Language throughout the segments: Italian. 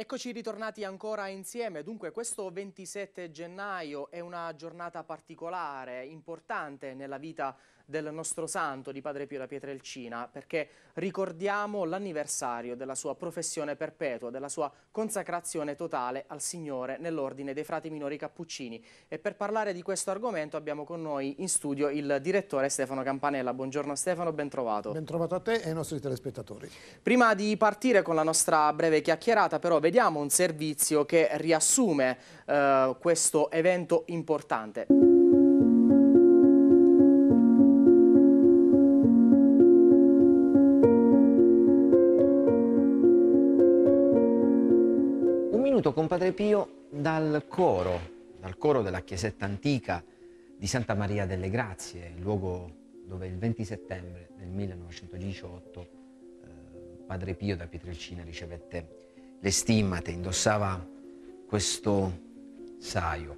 Eccoci ritornati ancora insieme, dunque questo 27 gennaio è una giornata particolare, importante nella vita del nostro santo di Padre Pio da Pietrelcina perché ricordiamo l'anniversario della sua professione perpetua, della sua consacrazione totale al Signore nell'ordine dei frati minori cappuccini e per parlare di questo argomento abbiamo con noi in studio il direttore Stefano Campanella. Buongiorno Stefano, ben trovato. Ben trovato a te e ai nostri telespettatori. Prima di partire con la nostra breve chiacchierata però vediamo un servizio che riassume eh, questo evento importante. Con Padre Pio dal coro, dal coro della chiesetta antica di Santa Maria delle Grazie, il luogo dove il 20 settembre del 1918 eh, Padre Pio da Pietrelcina ricevette le stimmate, indossava questo saio.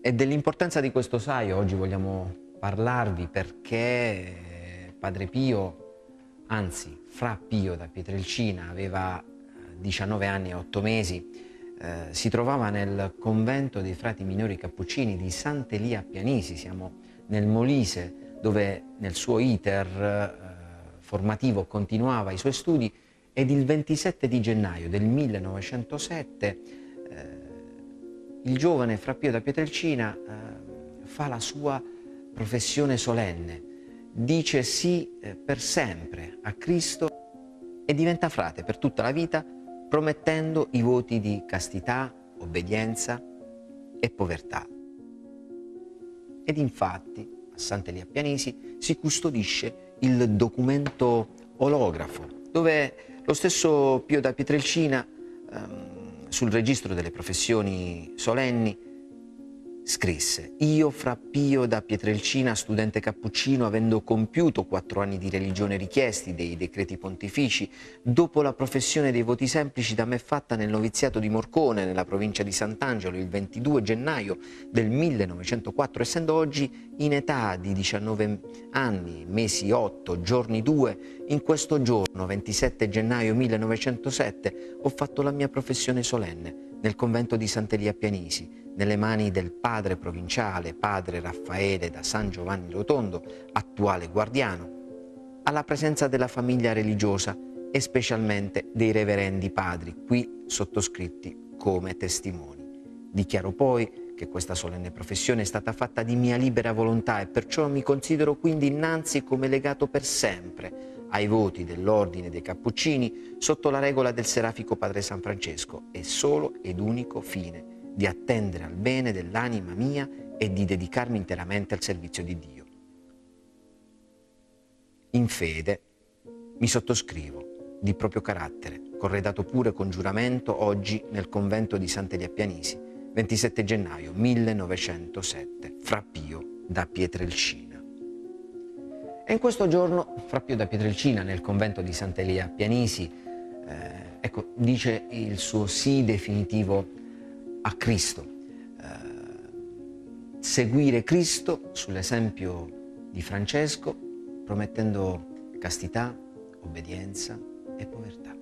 E dell'importanza di questo saio oggi vogliamo parlarvi perché Padre Pio, anzi Fra Pio da Pietrelcina, aveva 19 anni e 8 mesi, eh, si trovava nel convento dei frati minori cappuccini di Sant'Elia Pianisi, siamo nel Molise, dove nel suo iter eh, formativo continuava i suoi studi ed il 27 di gennaio del 1907 eh, il giovane Fra da Pietrelcina eh, fa la sua professione solenne, dice sì eh, per sempre a Cristo e diventa frate per tutta la vita promettendo i voti di castità, obbedienza e povertà. Ed infatti a Sant'Elia Pianisi si custodisce il documento olografo, dove lo stesso Pio da Pietrelcina, ehm, sul registro delle professioni solenni, scrisse Io fra Pio da Pietrelcina, studente cappuccino, avendo compiuto quattro anni di religione richiesti dei decreti pontifici, dopo la professione dei voti semplici da me fatta nel noviziato di Morcone, nella provincia di Sant'Angelo, il 22 gennaio del 1904, essendo oggi in età di 19 anni, mesi 8, giorni 2, in questo giorno, 27 gennaio 1907, ho fatto la mia professione solenne nel convento di Sant'Elia Pianisi, nelle mani del padre provinciale, padre Raffaele da San Giovanni Rotondo, attuale guardiano, alla presenza della famiglia religiosa e specialmente dei reverendi padri, qui sottoscritti come testimoni. Dichiaro poi che questa solenne professione è stata fatta di mia libera volontà e perciò mi considero quindi innanzi come legato per sempre ai voti dell'ordine dei Cappuccini sotto la regola del serafico padre San Francesco e solo ed unico fine di attendere al bene dell'anima mia e di dedicarmi interamente al servizio di Dio. In fede mi sottoscrivo di proprio carattere, corredato pure con giuramento oggi nel convento di Sant'Elia Pianisi, 27 gennaio 1907, fra Pio da Pietrelcina. E in questo giorno, fra Pio da Pietrelcina, nel convento di Sant'Elia Pianisi, eh, ecco, dice il suo sì definitivo a Cristo, eh, seguire Cristo sull'esempio di Francesco, promettendo castità, obbedienza e povertà.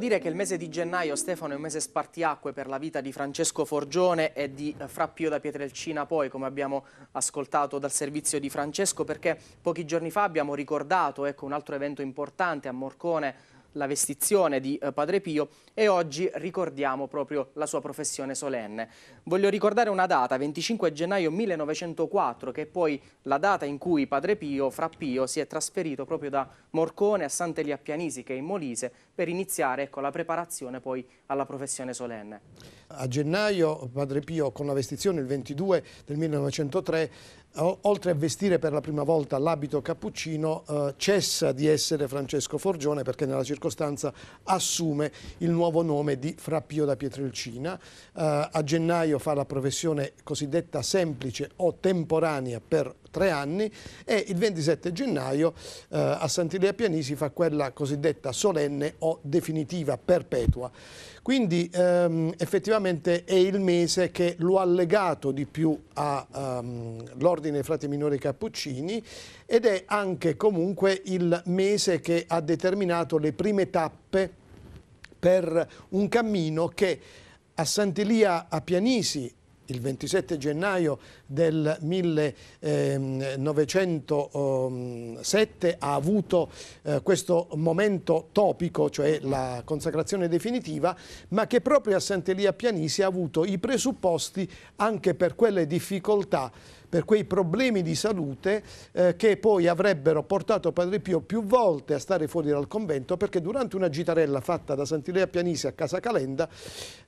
Dire che il mese di gennaio, Stefano, è un mese spartiacque per la vita di Francesco Forgione e di Fra Pio da Pietrelcina poi, come abbiamo ascoltato dal servizio di Francesco, perché pochi giorni fa abbiamo ricordato ecco, un altro evento importante a Morcone, la vestizione di eh, Padre Pio e oggi ricordiamo proprio la sua professione solenne. Voglio ricordare una data, 25 gennaio 1904, che è poi la data in cui Padre Pio, Fra Pio, si è trasferito proprio da Morcone a Sant'Elia Pianisi, che è in Molise, per iniziare ecco, la preparazione poi alla professione solenne. A gennaio Padre Pio con la vestizione il 22 del 1903 oltre a vestire per la prima volta l'abito cappuccino, eh, cessa di essere Francesco Forgione perché nella circostanza assume il nuovo nome di Fra Pio da Pietrelcina. Eh, a gennaio fa la professione cosiddetta semplice o temporanea per tre anni e il 27 gennaio eh, a Sant'Ilia Pianisi fa quella cosiddetta solenne o definitiva perpetua. Quindi ehm, effettivamente è il mese che lo ha legato di più all'Ordine um, dei Frati Minori Cappuccini ed è anche comunque il mese che ha determinato le prime tappe per un cammino che a Sant'Elia a Pianisi il 27 gennaio del 1907 ha avuto eh, questo momento topico, cioè la consacrazione definitiva, ma che proprio a Sant'Elia Pianisi ha avuto i presupposti anche per quelle difficoltà per quei problemi di salute eh, che poi avrebbero portato Padre Pio più volte a stare fuori dal convento perché durante una gitarella fatta da Sant'Ilea Pianisi a Casa Calenda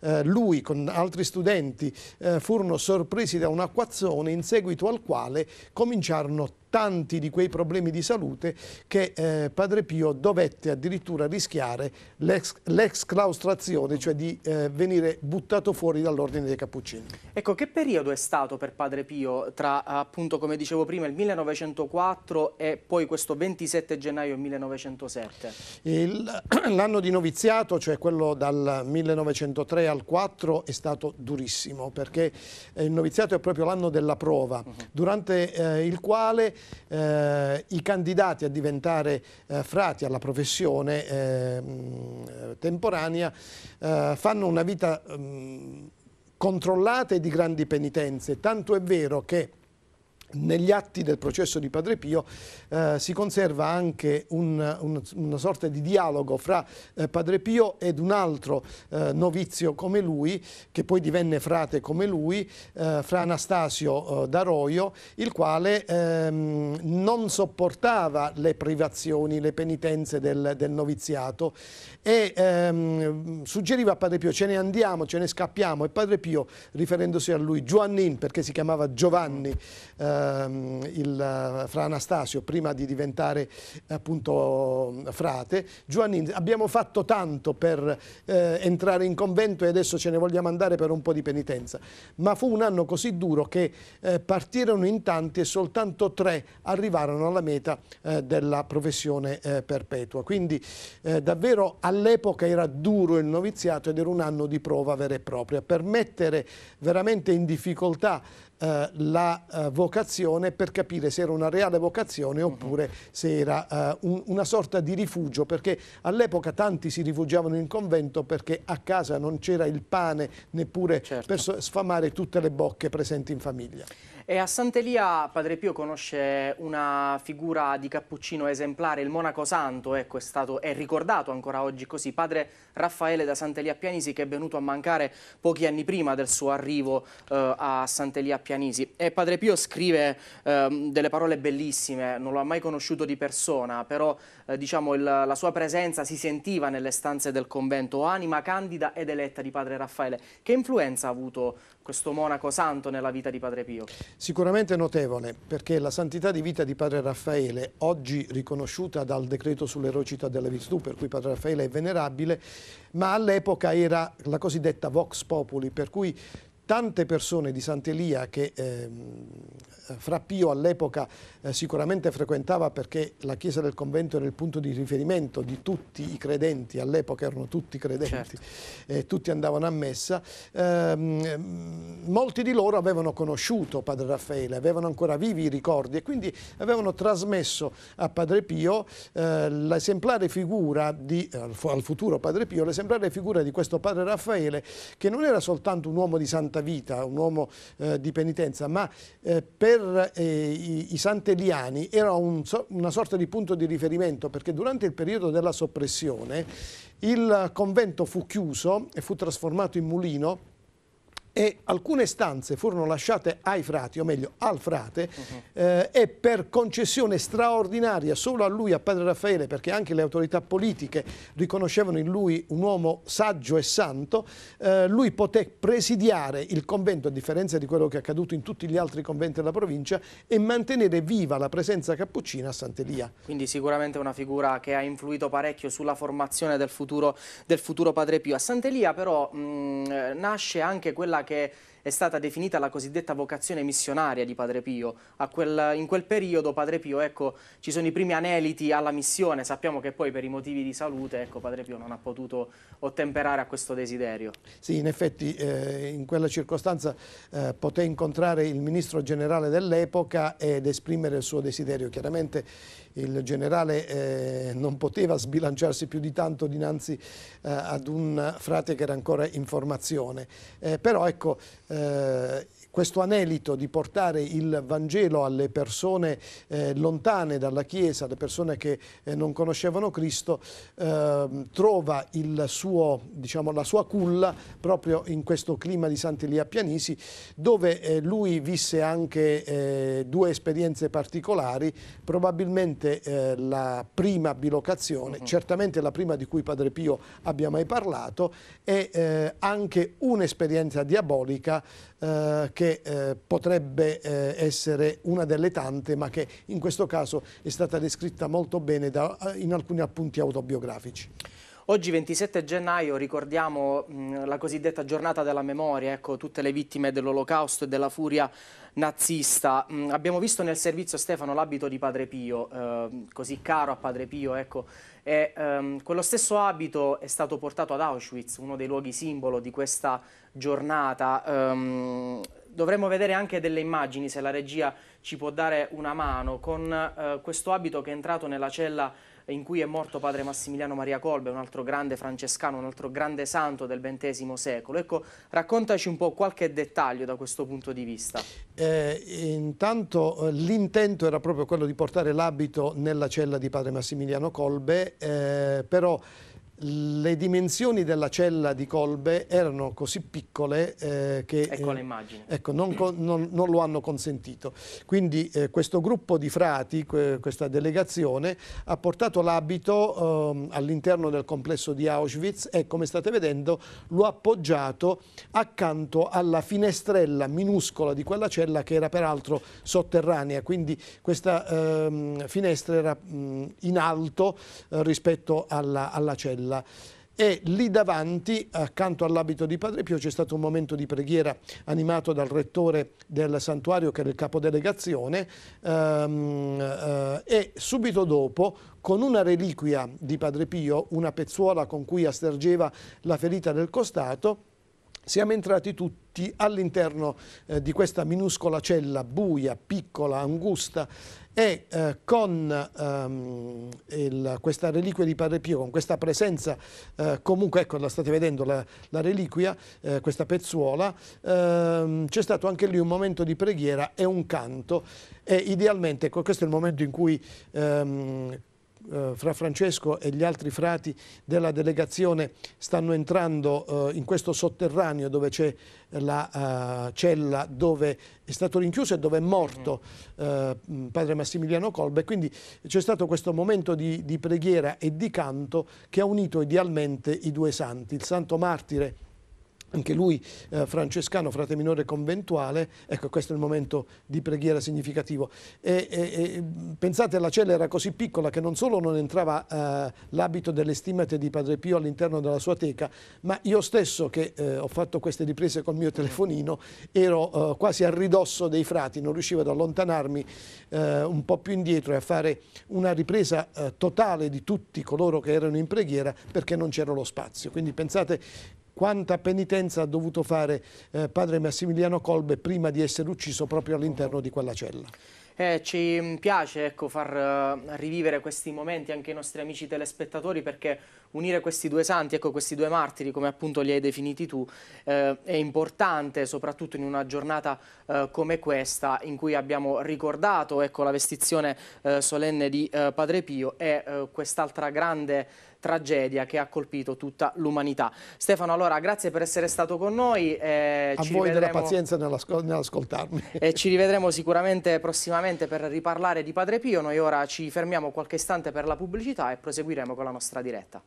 eh, lui con altri studenti eh, furono sorpresi da un acquazzone in seguito al quale cominciarono tanti di quei problemi di salute che eh, Padre Pio dovette addirittura rischiare l'exclaustrazione, cioè di eh, venire buttato fuori dall'ordine dei Cappuccini. Ecco, che periodo è stato per Padre Pio tra, appunto, come dicevo prima, il 1904 e poi questo 27 gennaio 1907? L'anno di noviziato, cioè quello dal 1903 al 4, è stato durissimo perché eh, il noviziato è proprio l'anno della prova, uh -huh. durante eh, il quale eh, i candidati a diventare eh, frati alla professione eh, temporanea eh, fanno una vita controllata e di grandi penitenze, tanto è vero che negli atti del processo di Padre Pio eh, si conserva anche un, un, una sorta di dialogo fra eh, Padre Pio ed un altro eh, novizio come lui, che poi divenne frate come lui, eh, fra Anastasio eh, d'Aroio, il quale ehm, non sopportava le privazioni, le penitenze del, del noviziato e ehm, suggeriva a Padre Pio ce ne andiamo, ce ne scappiamo. E Padre Pio, riferendosi a lui, Giovannin, perché si chiamava Giovanni, eh, Ehm, il, fra Anastasio prima di diventare appunto frate. Giovanni, abbiamo fatto tanto per eh, entrare in convento e adesso ce ne vogliamo andare per un po' di penitenza. Ma fu un anno così duro che eh, partirono in tanti e soltanto tre arrivarono alla meta eh, della professione eh, perpetua. Quindi eh, davvero all'epoca era duro il noviziato ed era un anno di prova vera e propria per mettere veramente in difficoltà eh, la eh, vocazione per capire se era una reale vocazione mhm. oppure se era eh, un, una sorta di rifugio, perché all'epoca tanti si rifugiavano in convento perché a casa non c'era il pane neppure certo. per sfamare tutte le bocche presenti in famiglia. E a Sant'Elia Padre Pio conosce una figura di cappuccino esemplare, il monaco santo, ecco, è, stato, è ricordato ancora oggi così, padre Raffaele da Sant'Elia Pianisi che è venuto a mancare pochi anni prima del suo arrivo eh, a Sant'Elia Pianisi. E Padre Pio scrive eh, delle parole bellissime, non l'ho mai conosciuto di persona, però eh, diciamo il, la sua presenza si sentiva nelle stanze del convento, anima candida ed eletta di Padre Raffaele. Che influenza ha avuto questo monaco santo nella vita di Padre Pio? Sicuramente notevole, perché la santità di vita di Padre Raffaele, oggi riconosciuta dal decreto sull'erocità della virtù, per cui Padre Raffaele è venerabile, ma all'epoca era la cosiddetta vox populi, per cui tante persone di Sant'Elia che eh, Fra Pio all'epoca eh, sicuramente frequentava perché la chiesa del convento era il punto di riferimento di tutti i credenti, all'epoca erano tutti credenti, certo. eh, tutti andavano a messa, ehm, molti di loro avevano conosciuto Padre Raffaele, avevano ancora vivi i ricordi e quindi avevano trasmesso a Padre Pio eh, l'esemplare figura di, al futuro Padre Pio, l'esemplare figura di questo Padre Raffaele che non era soltanto un uomo di santa vita, un uomo eh, di penitenza, ma eh, per eh, i, i, santeliani era un, una sorta di punto di riferimento perché durante il periodo della soppressione il convento fu chiuso e fu trasformato in mulino e alcune stanze furono lasciate ai frati, o meglio al frate, uh -huh. eh, e per concessione straordinaria solo a lui, a Padre Raffaele, perché anche le autorità politiche riconoscevano in lui un uomo saggio e santo, eh, lui poté presidiare il convento, a differenza di quello che è accaduto in tutti gli altri conventi della provincia, e mantenere viva la presenza cappuccina a Sant'Elia. Quindi sicuramente una figura che ha influito parecchio sulla formazione del futuro, del futuro Padre Pio. A Sant'Elia però mh, nasce anche quella che è stata definita la cosiddetta vocazione missionaria di Padre Pio. Quel, in quel periodo Padre Pio, ecco, ci sono i primi aneliti alla missione, sappiamo che poi per i motivi di salute, ecco, Padre Pio non ha potuto ottemperare a questo desiderio. Sì, in effetti eh, in quella circostanza eh, poté incontrare il ministro generale dell'epoca ed esprimere il suo desiderio. Chiaramente il generale eh, non poteva sbilanciarsi più di tanto dinanzi eh, ad un frate che era ancora in formazione. Eh, però ecco, eh, questo anelito di portare il Vangelo alle persone eh, lontane dalla Chiesa, alle persone che eh, non conoscevano Cristo, eh, trova suo, diciamo, la sua culla proprio in questo clima di Sant'Elia Pianisi, dove eh, lui visse anche eh, due esperienze particolari, probabilmente eh, la prima bilocazione, uh -huh. certamente la prima di cui Padre Pio abbia mai parlato, e anche un'esperienza diabolica che che eh, potrebbe eh, essere una delle tante, ma che in questo caso è stata descritta molto bene da, in alcuni appunti autobiografici. Oggi 27 gennaio ricordiamo mh, la cosiddetta giornata della memoria, ecco, tutte le vittime dell'olocausto e della furia nazista. Mh, abbiamo visto nel servizio Stefano l'abito di Padre Pio, eh, così caro a Padre Pio, ecco, e ehm, quello stesso abito è stato portato ad Auschwitz, uno dei luoghi simbolo di questa giornata. Ehm, dovremmo vedere anche delle immagini, se la regia ci può dare una mano, con eh, questo abito che è entrato nella cella in cui è morto padre Massimiliano Maria Colbe, un altro grande francescano, un altro grande santo del XX secolo. Ecco, raccontaci un po' qualche dettaglio da questo punto di vista. Eh, intanto eh, l'intento era proprio quello di portare l'abito nella cella di padre Massimiliano Colbe, eh, però le dimensioni della cella di Colbe erano così piccole eh, che ecco, eh, ecco, non, non, non, lo hanno consentito. Quindi eh, questo gruppo di frati, questa delegazione, ha portato l'abito ehm, all'interno del complesso di Auschwitz e come state vedendo lo ha appoggiato accanto alla finestrella minuscola di quella cella che era peraltro sotterranea. Quindi questa ehm, finestra era mh, in alto eh, rispetto alla, alla cella cella e lì davanti, accanto all'abito di Padre Pio, c'è stato un momento di preghiera animato dal rettore del santuario che era il capodelegazione ehm, eh, e subito dopo con una reliquia di Padre Pio, una pezzuola con cui assergeva la ferita del costato, siamo entrati tutti all'interno eh, di questa minuscola cella buia, piccola, angusta e eh, con ehm, il, questa reliquia di Padre Pio, con questa presenza, eh, comunque ecco la state vedendo la, la reliquia, eh, questa pezzuola, ehm, c'è stato anche lì un momento di preghiera e un canto. E idealmente ecco, questo è il momento in cui ehm, eh, fra Francesco e gli altri frati della delegazione stanno entrando eh, in questo sotterraneo dove c'è la uh, cella dove è stato rinchiuso e dove è morto uh, padre Massimiliano Colbe. Quindi c'è stato questo momento di, di preghiera e di canto che ha unito idealmente i due santi, il santo martire anche lui eh, francescano, frate minore conventuale, ecco questo è il momento di preghiera significativo. E, e, e, pensate la cella era così piccola che non solo non entrava eh, l'abito delle stimate di Padre Pio all'interno della sua teca, ma io stesso che eh, ho fatto queste riprese col mio telefonino ero eh, quasi a ridosso dei frati, non riuscivo ad allontanarmi eh, un po' più indietro e a fare una ripresa eh, totale di tutti coloro che erano in preghiera perché non c'era lo spazio. Quindi pensate quanta penitenza ha dovuto fare eh, padre Massimiliano Colbe prima di essere ucciso proprio all'interno di quella cella. Eh, ci piace ecco, far uh, rivivere questi momenti anche ai nostri amici telespettatori perché unire questi due santi, ecco, questi due martiri come appunto li hai definiti tu, eh, è importante soprattutto in una giornata eh, come questa in cui abbiamo ricordato ecco, la vestizione eh, solenne di eh, Padre Pio e quest'altra grande tragedia che ha colpito tutta l'umanità. Stefano, allora grazie per essere stato con noi. Eh, A voi della pazienza nell'ascoltarmi. E ci rivedremo sicuramente prossimamente per riparlare di Padre Pio. Noi ora ci fermiamo qualche istante per la pubblicità e proseguiremo con la nostra diretta.